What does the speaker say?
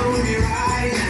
down with your eyes.